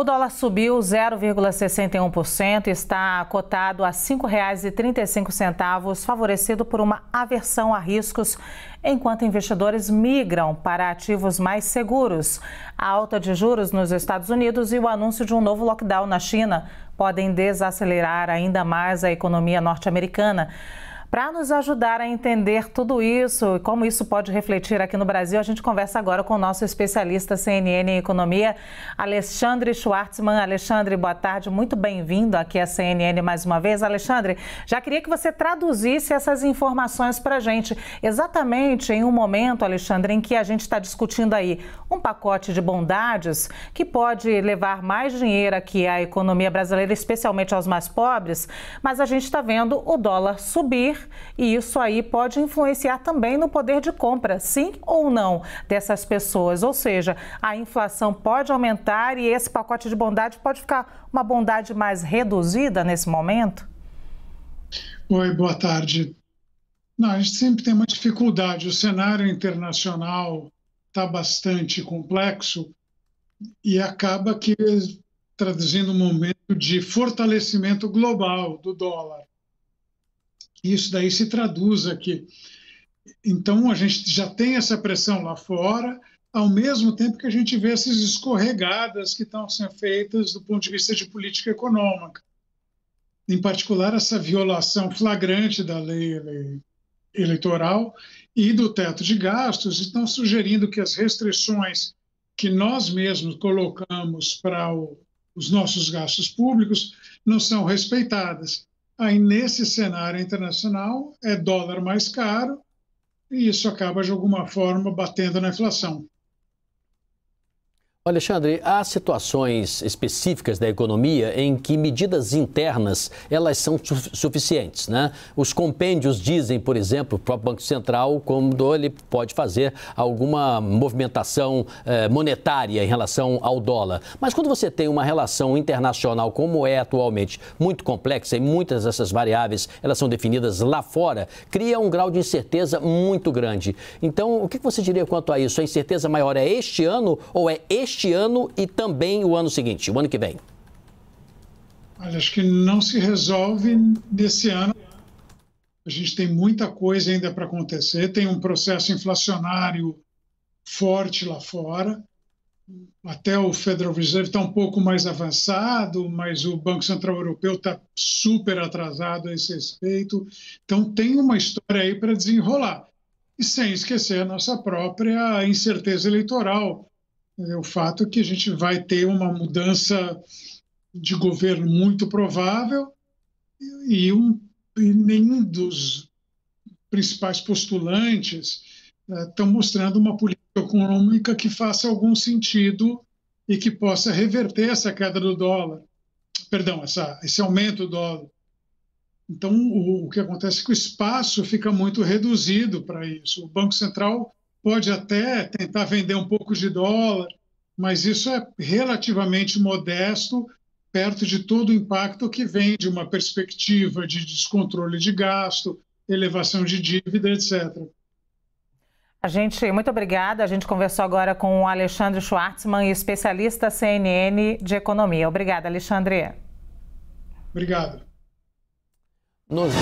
O dólar subiu 0,61% e está cotado a R$ 5,35, favorecido por uma aversão a riscos, enquanto investidores migram para ativos mais seguros. A alta de juros nos Estados Unidos e o anúncio de um novo lockdown na China podem desacelerar ainda mais a economia norte-americana. Para nos ajudar a entender tudo isso e como isso pode refletir aqui no Brasil, a gente conversa agora com o nosso especialista CNN em Economia, Alexandre Schwartzman. Alexandre, boa tarde, muito bem-vindo aqui à CNN mais uma vez. Alexandre, já queria que você traduzisse essas informações para a gente, exatamente em um momento, Alexandre, em que a gente está discutindo aí um pacote de bondades que pode levar mais dinheiro aqui à economia brasileira, especialmente aos mais pobres, mas a gente está vendo o dólar subir e isso aí pode influenciar também no poder de compra, sim ou não, dessas pessoas. Ou seja, a inflação pode aumentar e esse pacote de bondade pode ficar uma bondade mais reduzida nesse momento? Oi, boa tarde. Não, a gente sempre tem uma dificuldade. O cenário internacional está bastante complexo e acaba que traduzindo um momento de fortalecimento global do dólar. Isso daí se traduz aqui. Então, a gente já tem essa pressão lá fora, ao mesmo tempo que a gente vê essas escorregadas que estão sendo feitas do ponto de vista de política econômica. Em particular, essa violação flagrante da lei eleitoral e do teto de gastos estão sugerindo que as restrições que nós mesmos colocamos para o, os nossos gastos públicos não são respeitadas. Aí, nesse cenário internacional, é dólar mais caro e isso acaba, de alguma forma, batendo na inflação. Alexandre, há situações específicas da economia em que medidas internas elas são suficientes, né? Os compêndios dizem, por exemplo, o próprio Banco Central quando ele pode fazer alguma movimentação eh, monetária em relação ao dólar. Mas quando você tem uma relação internacional como é atualmente muito complexa e muitas dessas variáveis elas são definidas lá fora, cria um grau de incerteza muito grande. Então, o que você diria quanto a isso? A incerteza maior é este ano ou é este este ano e também o ano seguinte, o ano que vem? Olha, acho que não se resolve nesse ano. A gente tem muita coisa ainda para acontecer, tem um processo inflacionário forte lá fora. Até o Federal Reserve está um pouco mais avançado, mas o Banco Central Europeu está super atrasado a esse respeito. Então, tem uma história aí para desenrolar. E sem esquecer a nossa própria incerteza eleitoral é o fato que a gente vai ter uma mudança de governo muito provável e, um, e nenhum dos principais postulantes estão é, mostrando uma política econômica que faça algum sentido e que possa reverter essa queda do dólar, perdão, essa, esse aumento do dólar. Então, o, o que acontece é que o espaço fica muito reduzido para isso. O Banco Central pode até tentar vender um pouco de dólar, mas isso é relativamente modesto perto de todo o impacto que vem de uma perspectiva de descontrole de gasto, elevação de dívida, etc. A gente, muito obrigada. A gente conversou agora com o Alexandre Schwartzman, especialista CNN de economia. Obrigada, Alexandre. Obrigado. Nos...